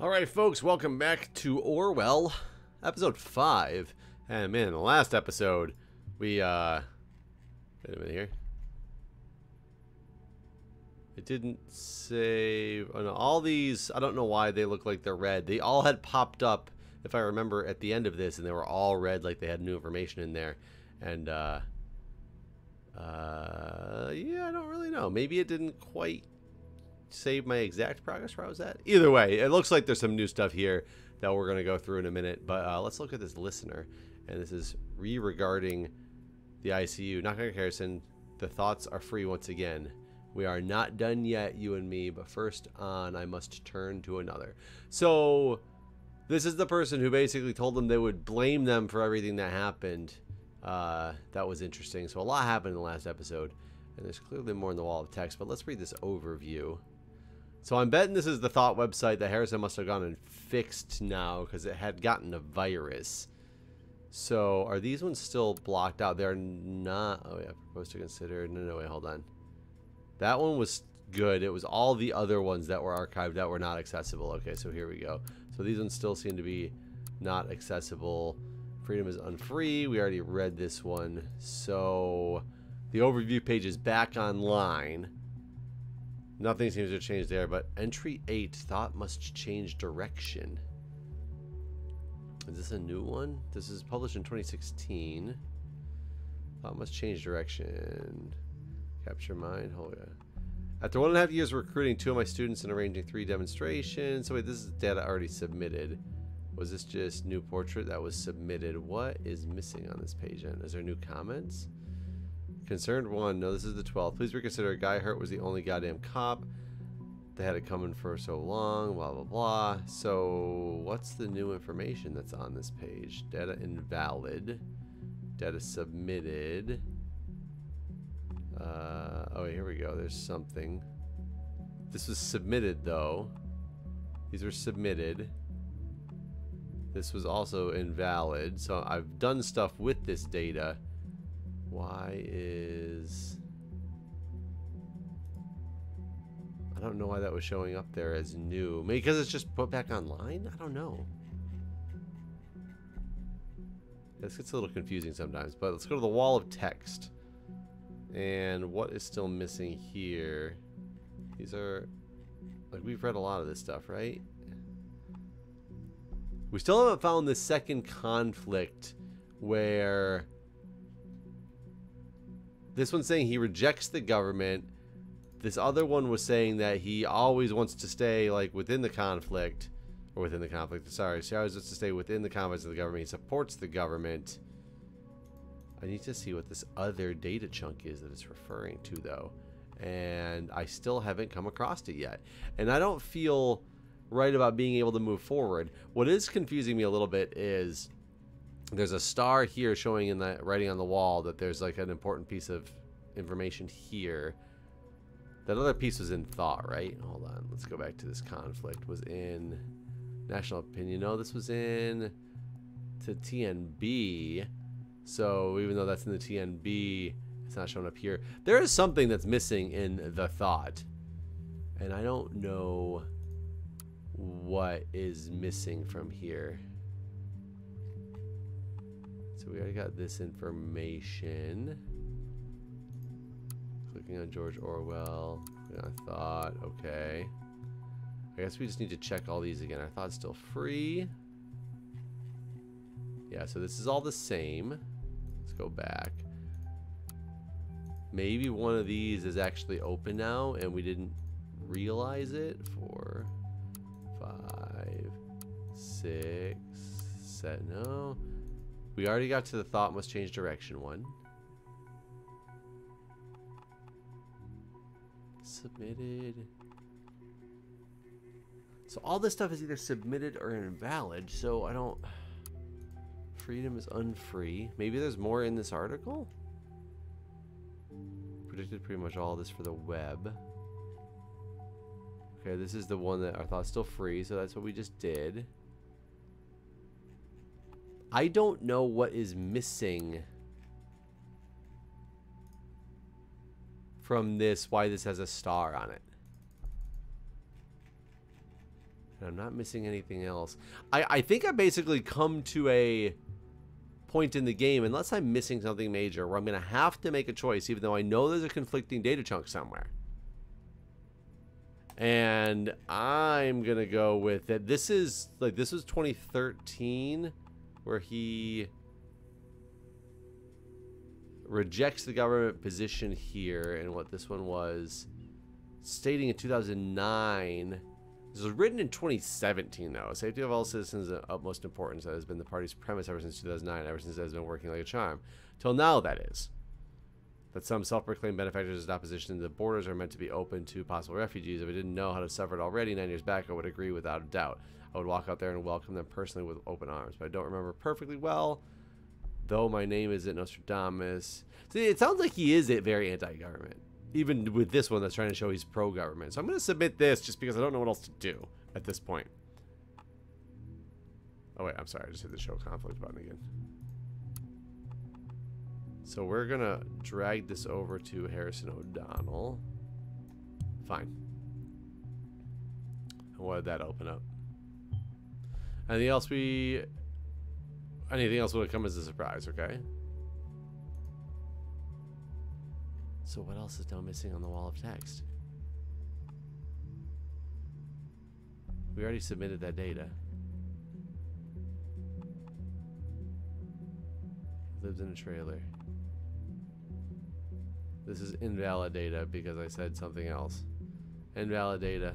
All right, folks, welcome back to Orwell, episode five. And man, the last episode, we uh, wait a minute here. It didn't save. Oh, no, all these, I don't know why they look like they're red. They all had popped up, if I remember, at the end of this, and they were all red, like they had new information in there. And uh, uh, yeah, I don't really know. Maybe it didn't quite save my exact progress where I was at. Either way, it looks like there's some new stuff here that we're going to go through in a minute. But uh, let's look at this listener. And this is re-regarding the ICU. Not going to Harrison. The thoughts are free once again. We are not done yet, you and me, but first on, I must turn to another. So, this is the person who basically told them they would blame them for everything that happened. Uh, that was interesting. So, a lot happened in the last episode, and there's clearly more in the wall of text, but let's read this overview. So, I'm betting this is the thought website that Harrison must have gone and fixed now because it had gotten a virus. So, are these ones still blocked out? They're not. Oh, yeah, proposed to consider. No, no, wait, hold on. That one was good. It was all the other ones that were archived that were not accessible. Okay, so here we go. So these ones still seem to be not accessible. Freedom is unfree. We already read this one. So the overview page is back online. Nothing seems to change there, but entry 8, thought must change direction. Is this a new one? This is published in 2016. Thought must change direction. Capture mind. Hold on. After one and a half years recruiting two of my students and arranging three demonstrations. So wait, this is data already submitted. Was this just new portrait that was submitted? What is missing on this page? Is there new comments? Concerned one. No, this is the 12th. Please reconsider. Guy Hurt was the only goddamn cop. They had it coming for so long. Blah blah blah. So what's the new information that's on this page? Data invalid. Data submitted. Uh, oh, here we go. There's something. This was submitted, though. These were submitted. This was also invalid. So I've done stuff with this data. Why is... I don't know why that was showing up there as new. Maybe because it's just put back online? I don't know. This gets a little confusing sometimes, but let's go to the wall of text. And what is still missing here? These are, like we've read a lot of this stuff, right? We still haven't found the second conflict where this one's saying he rejects the government. This other one was saying that he always wants to stay like within the conflict or within the conflict. Sorry, he always wants to stay within the confines of the government. He supports the government. I need to see what this other data chunk is that it's referring to though. And I still haven't come across it yet. And I don't feel right about being able to move forward. What is confusing me a little bit is there's a star here showing in the writing on the wall that there's like an important piece of information here. That other piece was in thought, right? Hold on. Let's go back to this conflict. Was in national opinion. No, this was in to TNB. So even though that's in the TNB, it's not showing up here. There is something that's missing in the thought. And I don't know what is missing from here. So we already got this information. Clicking on George Orwell. I thought, okay. I guess we just need to check all these again. Our thought's still free. Yeah, so this is all the same Let's go back. Maybe one of these is actually open now and we didn't realize it. Four, five, six, seven. No. We already got to the thought must change direction one. Submitted. So all this stuff is either submitted or invalid, so I don't... Freedom is unfree. Maybe there's more in this article? Predicted pretty much all this for the web. Okay, this is the one that I thought still free, so that's what we just did. I don't know what is missing from this, why this has a star on it. And I'm not missing anything else. I, I think I basically come to a point in the game, unless I'm missing something major, where I'm going to have to make a choice, even though I know there's a conflicting data chunk somewhere. And I'm going to go with that. This is, like, this was 2013, where he rejects the government position here, and what this one was stating in 2009 this was written in 2017, though. Safety of all citizens of utmost importance. That has been the party's premise ever since 2009, ever since it has been working like a charm. Till now, that is. That some self-proclaimed benefactors in opposition to the borders are meant to be open to possible refugees. If I didn't know how to suffer it already nine years back, I would agree without a doubt. I would walk out there and welcome them personally with open arms. But I don't remember perfectly well, though my name isn't Nostradamus. See, it sounds like he is very anti-government even with this one that's trying to show he's pro-government. So I'm going to submit this just because I don't know what else to do at this point. Oh wait, I'm sorry, I just hit the show conflict button again. So we're going to drag this over to Harrison O'Donnell. Fine. And what did that open up? Anything else we... Anything else would come as a surprise, okay? So what else is now missing on the wall of text? We already submitted that data. Lives in a trailer. This is invalid data because I said something else. Invalid data.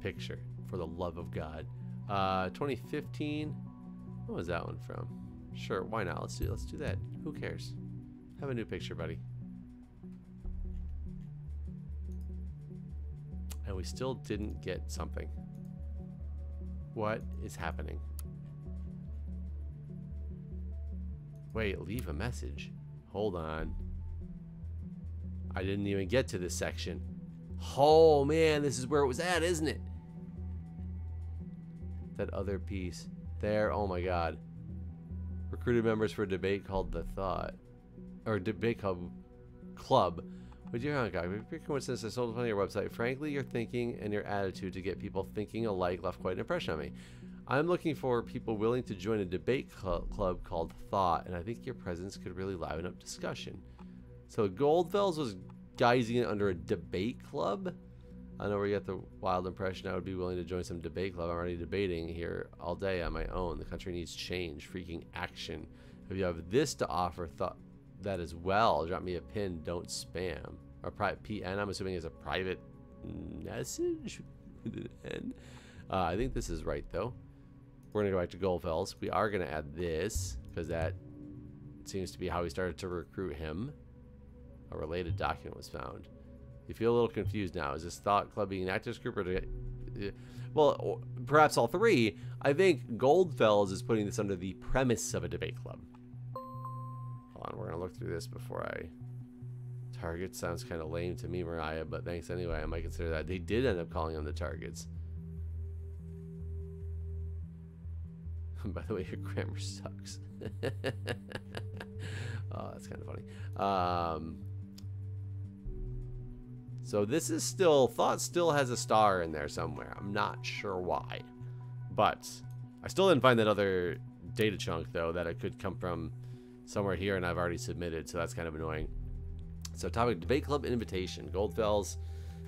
Picture. For the love of God. Uh, 2015. What was that one from? Sure, why not? Let's do let's do that. Who cares? Have a new picture, buddy. And we still didn't get something. What is happening? Wait, leave a message. Hold on. I didn't even get to this section. Oh man, this is where it was at, isn't it? That other piece. There, oh my god. Recruited members for a debate called The Thought or debate club club with your own guy. Pure coincidence, I sold on your website. Frankly, your thinking and your attitude to get people thinking alike left quite an impression on me. I'm looking for people willing to join a debate cl club called Thought, and I think your presence could really liven up discussion. So Goldfels was guising it under a debate club. I know where you get the wild impression I would be willing to join some debate club. I'm already debating here all day on my own. The country needs change, freaking action. If you have this to offer, thought that as well. Drop me a pin, don't spam. Or private PN, I'm assuming is a private message. uh, I think this is right though. We're gonna go back to Goldfels. We are gonna add this because that seems to be how we started to recruit him. A related document was found. You feel a little confused now. Is this thought club being an active group or to, well, perhaps all three. I think Goldfels is putting this under the premise of a debate club. Hold on, we're gonna look through this before I... Target sounds kind of lame to me, Mariah, but thanks anyway. I might consider that. They did end up calling them the targets. By the way, your grammar sucks. oh, that's kind of funny. Um, so this is still, Thought still has a star in there somewhere. I'm not sure why. But I still didn't find that other data chunk, though, that it could come from somewhere here, and I've already submitted, so that's kind of annoying. So topic, debate club invitation. Goldfels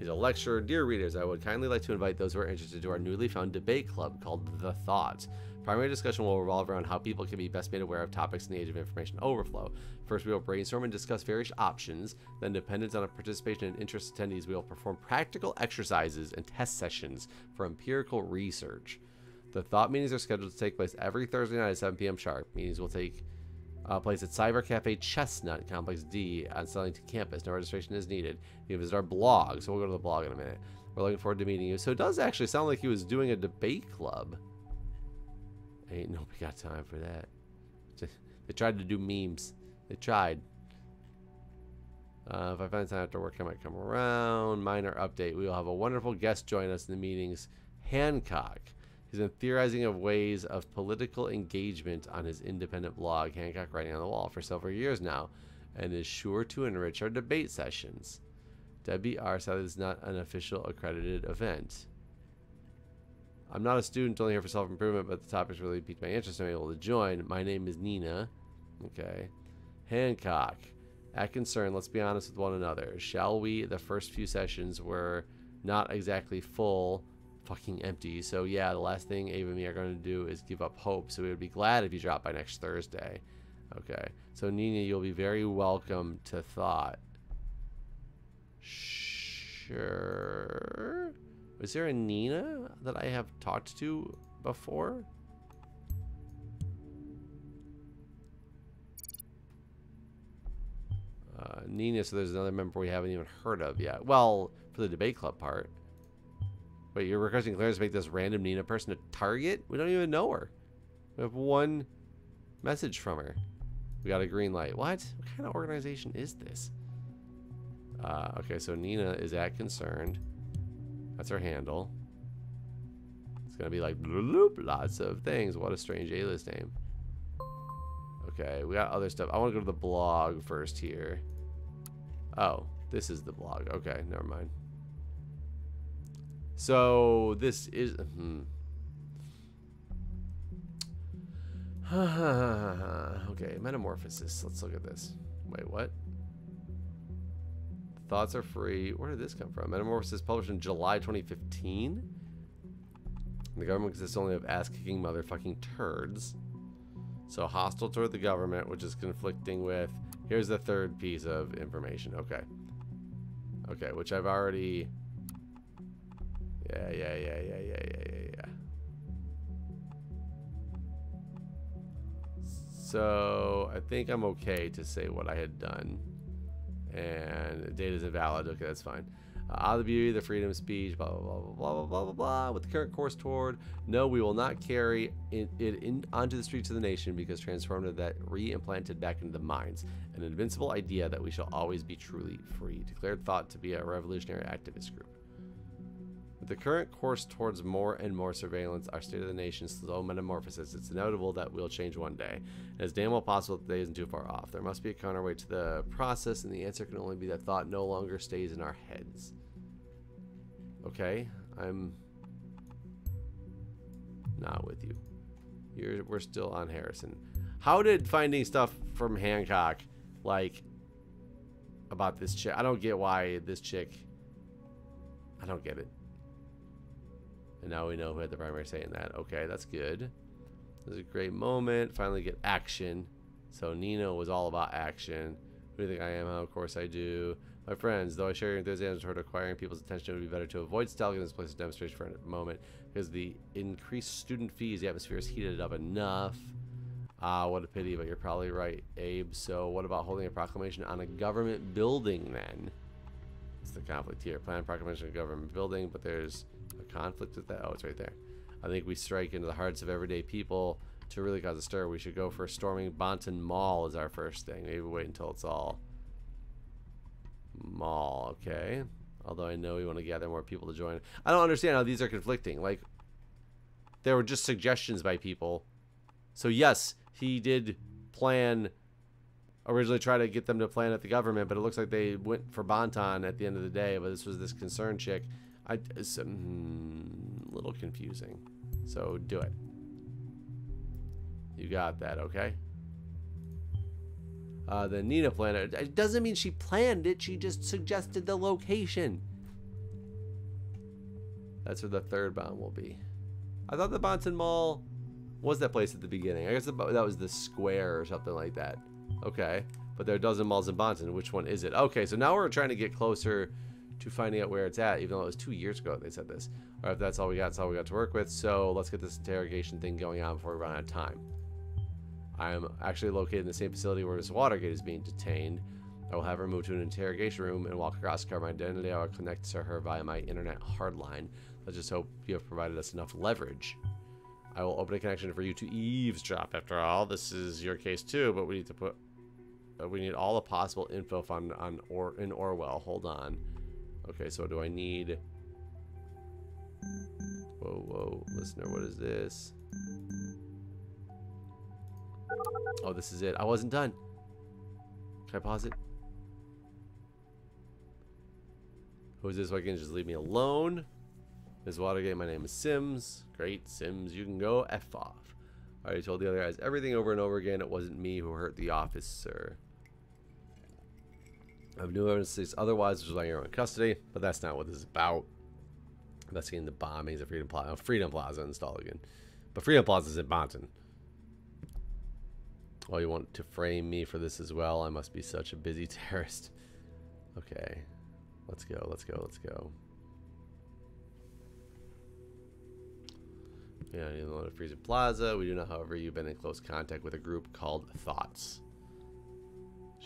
is a lecturer. Dear readers, I would kindly like to invite those who are interested to our newly found debate club called The Thought. Primary discussion will revolve around how people can be best made aware of topics in the age of information overflow. First, we will brainstorm and discuss various options. Then, dependent on a participation and interest attendees, we will perform practical exercises and test sessions for empirical research. The thought meetings are scheduled to take place every Thursday night at 7 p.m. sharp. Meetings will take uh, place at Cyber Cafe Chestnut, Complex D on Stellington campus. No registration is needed. You can visit our blog, so we'll go to the blog in a minute. We're looking forward to meeting you. So it does actually sound like he was doing a debate club. Ain't nobody got time for that. They tried to do memes. They tried. Uh, if I find time after work, I might come around. Minor update. We will have a wonderful guest join us in the meetings. Hancock. He's been theorizing of ways of political engagement on his independent blog, Hancock Writing on the Wall, for several years now, and is sure to enrich our debate sessions. Debbie R. said it's not an official accredited event. I'm not a student, only here for self-improvement, but the topic's really piqued my interest. I'm able to join. My name is Nina. Okay. Hancock. At concern, let's be honest with one another. Shall we? The first few sessions were not exactly full, fucking empty. So yeah, the last thing Ava and me are going to do is give up hope. So we would be glad if you drop by next Thursday. Okay. So Nina, you'll be very welcome to Thought. Sure. Was there a Nina that I have talked to before? Uh, Nina, so there's another member we haven't even heard of yet. Well, for the debate club part. Wait, you're requesting Clarence to make this random Nina person a target? We don't even know her. We have one message from her. We got a green light. What? What kind of organization is this? Uh, okay, so Nina is at concerned. That's her handle. It's gonna be like bloop, lots of things. What a strange alias name. Okay, we got other stuff. I want to go to the blog first here. Oh, this is the blog. Okay, never mind. So this is. Hmm. okay, metamorphosis. Let's look at this. Wait, what? Thoughts are free. Where did this come from? Metamorphosis published in July 2015. The government consists only of ass-kicking motherfucking turds. So hostile toward the government, which is conflicting with. Here's the third piece of information. Okay. Okay, which I've already. Yeah, yeah, yeah, yeah, yeah, yeah, yeah, yeah. So I think I'm okay to say what I had done and data is invalid. Okay, that's fine. Uh, out of the beauty, the freedom of speech, blah, blah, blah, blah, blah, blah, blah, blah. With the current course toward, no, we will not carry it, it in, onto the streets of the nation because transformative that re-implanted back into the minds. An invincible idea that we shall always be truly free. Declared thought to be a revolutionary activist group. With the current course towards more and more surveillance, our state of the nation's slow metamorphosis, it's inevitable that we'll change one day. It's damn well possible that the day isn't too far off. There must be a counterweight to the process, and the answer can only be that thought no longer stays in our heads. Okay, I'm not with you. You're, we're still on Harrison. How did finding stuff from Hancock, like, about this chick? I don't get why this chick. I don't get it. And now we know who had the primary say in that. Okay, that's good. This is a great moment. Finally get action. So Nino was all about action. Who do you think I am? Of course I do. My friends, though I share your enthusiasm toward acquiring people's attention, it would be better to avoid stalking this place of demonstration for a moment because the increased student fees, the atmosphere is heated up enough. Ah, what a pity, but you're probably right, Abe. So what about holding a proclamation on a government building then? It's the conflict here. Plan proclamation of government building, but there's a conflict with that? Oh, it's right there. I think we strike into the hearts of everyday people to really cause a stir. We should go for storming Bonton Mall as our first thing. Maybe wait until it's all mall. Okay. Although I know we want to gather more people to join. I don't understand how these are conflicting. Like, there were just suggestions by people. So yes, he did plan originally try to get them to plan at the government, but it looks like they went for Bonton at the end of the day. But this was this concern chick I, it's a mm, little confusing. So do it. You got that, okay? Uh, the Nina planned it. It doesn't mean she planned it. She just suggested the location. That's where the third bomb will be. I thought the Bonton Mall was that place at the beginning. I guess that was the square or something like that. Okay. But there are a dozen malls in Bonton. Which one is it? Okay, so now we're trying to get closer to finding out where it's at, even though it was two years ago they said this. Or if that's all we got, that's all we got to work with. So let's get this interrogation thing going on before we run out of time. I'm actually located in the same facility where Miss Watergate is being detained. I will have her moved to an interrogation room and walk across to cover my identity. I will connect to her via my internet hardline. Let's just hope you have provided us enough leverage. I will open a connection for you to eavesdrop. After all, this is your case too, but we need to put uh, we need all the possible info on on or in Orwell. Hold on. Okay, so do I need... Whoa, whoa, listener, what is this? Oh, this is it. I wasn't done. Can I pause it? Who is this? So I can just leave me alone? Ms. Watergate, my name is Symes. Great, Symes, you can go F off. I already told the other guys everything over and over again. It wasn't me who hurt the officer. Have no evidence otherwise, which is why you're in custody, but that's not what this is about. Investigating the bombings at Freedom Plaza. Freedom Plaza installed again. But Freedom Plaza is in Bonton. Oh, you want to frame me for this as well? I must be such a busy terrorist. Okay. Let's go, let's go, let's go. Yeah, you know, Freedom Plaza. We do know, however, you've been in close contact with a group called Thoughts.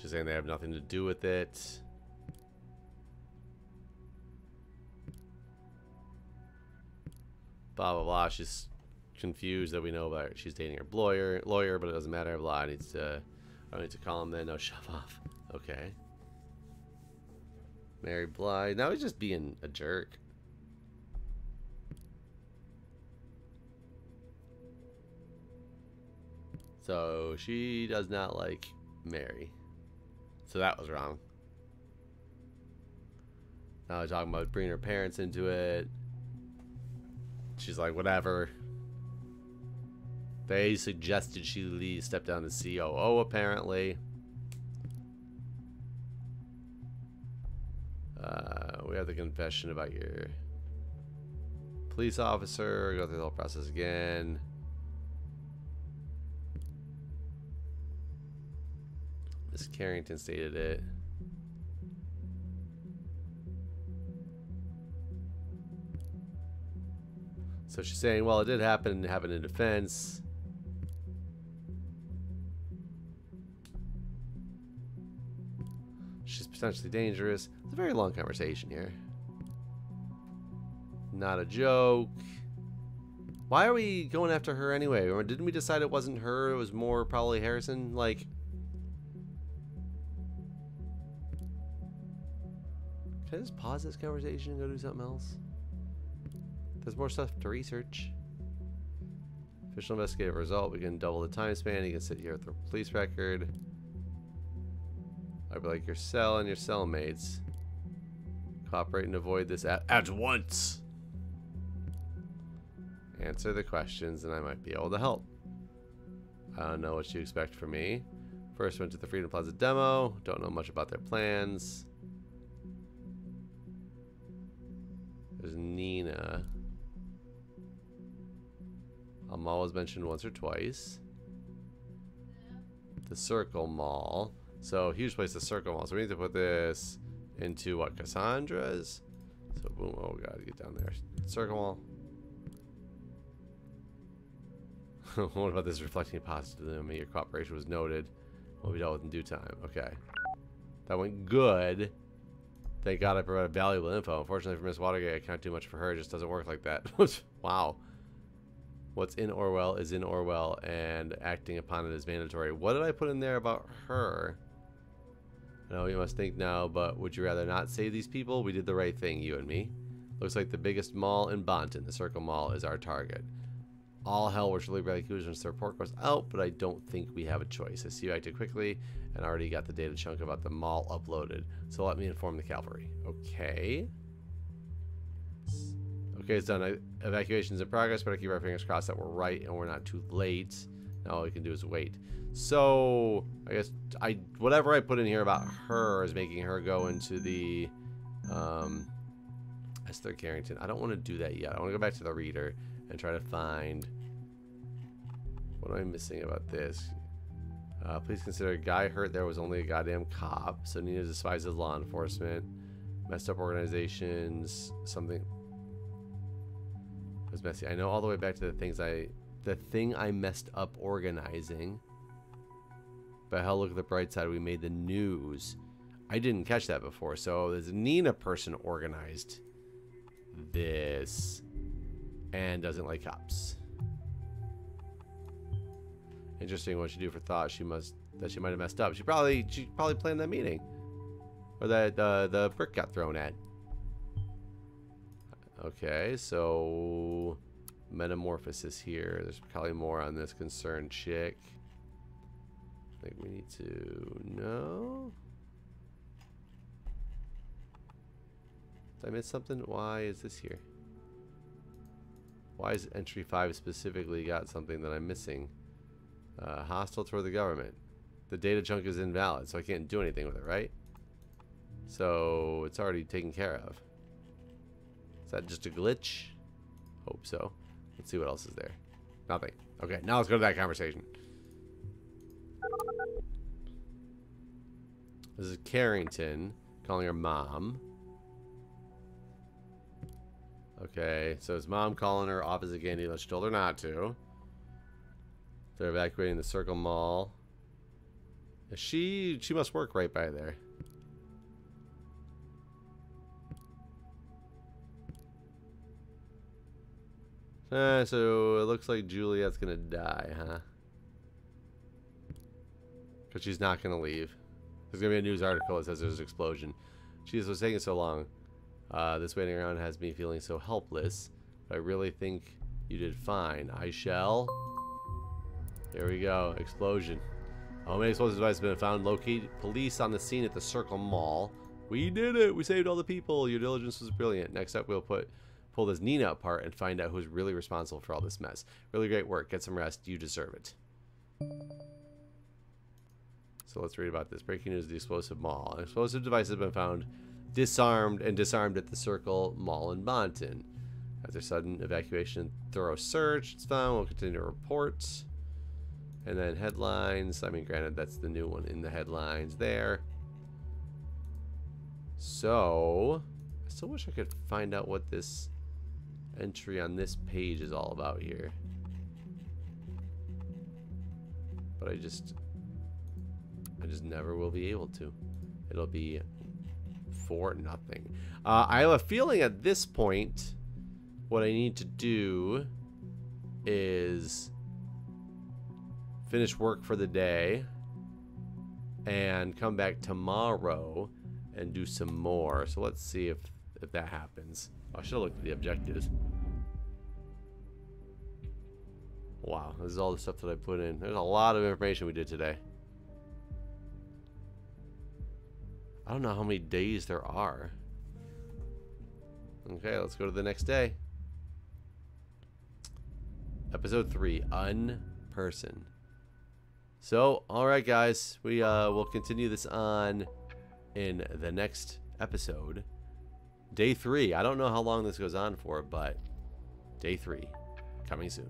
She's saying they have nothing to do with it. Blah blah blah. She's confused that we know about her. she's dating her lawyer lawyer, but it doesn't matter. Blah I need to I need to call him then. No, shove off. Okay. Mary Bly. Now he's just being a jerk. So she does not like Mary. So that was wrong. Now they're talking about bringing her parents into it. She's like, whatever. They suggested she leave, step down to COO, apparently. Uh, we have the confession about your police officer. Go through the whole process again. Kerrington stated it. So she's saying, well, it did happen, happen in defense. She's potentially dangerous. It's a very long conversation here. Not a joke. Why are we going after her anyway? Or didn't we decide it wasn't her? It was more probably Harrison? Like, Can I just pause this conversation and go do something else? There's more stuff to research. Official investigative result. We can double the time span. You can sit here with the police record. I'd be like your cell and your cellmates. Cooperate and avoid this at, at once. Answer the questions and I might be able to help. I don't know what you expect from me. First went to the Freedom Plaza demo. Don't know much about their plans. There's Nina. A mall was mentioned once or twice. The Circle Mall. So, huge place, the Circle Mall. So, we need to put this into what? Cassandra's? So, boom. Oh, God. Get down there. Circle Mall. what about this reflecting positively? Your cooperation was noted. We'll be dealt with in due time. Okay. That went good. Thank God I provided valuable info. Unfortunately for Miss Watergate, I can't do much for her. It just doesn't work like that. wow. What's in Orwell is in Orwell, and acting upon it is mandatory. What did I put in there about her? I know you must think now, but would you rather not save these people? We did the right thing, you and me. Looks like the biggest mall in Bonton, the Circle Mall, is our target. All hell surely break loose once the report goes out, but I don't think we have a choice. I see you acted quickly and already got the data chunk about the mall uploaded. So let me inform the cavalry. Okay. Okay, it's done. Evacuation's in progress. but I keep our fingers crossed that we're right and we're not too late. Now all we can do is wait. So, I guess I whatever I put in here about her is making her go into the um, Esther Kerrington. I don't want to do that yet. I want to go back to the reader and try to find what am I missing about this? Uh, please consider a guy hurt there was only a goddamn cop. So Nina despises law enforcement. Messed up organizations. Something was messy. I know all the way back to the things I... The thing I messed up organizing. But hell, look at the bright side. We made the news. I didn't catch that before. So there's a Nina person organized this and doesn't like cops. Interesting what she do for thought she must that she might have messed up. She probably she probably planned that meeting. Or that uh, the brick got thrown at. Okay, so metamorphosis here. There's probably more on this concerned chick. I think we need to know. Did I miss something? Why is this here? Why is entry 5 specifically got something that I'm missing? Uh, hostile toward the government. The data chunk is invalid, so I can't do anything with it, right? So it's already taken care of. Is that just a glitch? Hope so. Let's see what else is there. Nothing. Okay, now let's go to that conversation. This is Kerrington calling her mom. Okay, so his mom calling her office again, she told her not to. They're evacuating the Circle Mall. She she must work right by there. Uh, so it looks like Juliet's gonna die, huh? Because she's not gonna leave. There's gonna be a news article that says there's an explosion. Jeez, what's taking so long? Uh, this waiting around has me feeling so helpless. But I really think you did fine. I shall. Here we go. Explosion. Oh, many explosive device has been found. Locate police on the scene at the Circle Mall. We did it. We saved all the people. Your diligence was brilliant. Next up, we'll put pull this Nina apart and find out who's really responsible for all this mess. Really great work. Get some rest. You deserve it. So let's read about this. Breaking news, the explosive mall. An explosive device has been found disarmed and disarmed at the Circle Mall in Bonton. After sudden evacuation thorough search, it's found. We'll continue to report. And then headlines. I mean, granted, that's the new one in the headlines there. So, I still wish I could find out what this entry on this page is all about here. But I just I just never will be able to. It'll be for nothing. Uh, I have a feeling at this point, what I need to do is finish work for the day and come back tomorrow and do some more. So let's see if, if that happens. I should have looked at the objectives. Wow, this is all the stuff that I put in. There's a lot of information we did today. I don't know how many days there are. Okay, let's go to the next day. Episode 3, Unperson. So, alright guys, we uh, will continue this on in the next episode. Day 3. I don't know how long this goes on for, but day 3. Coming soon.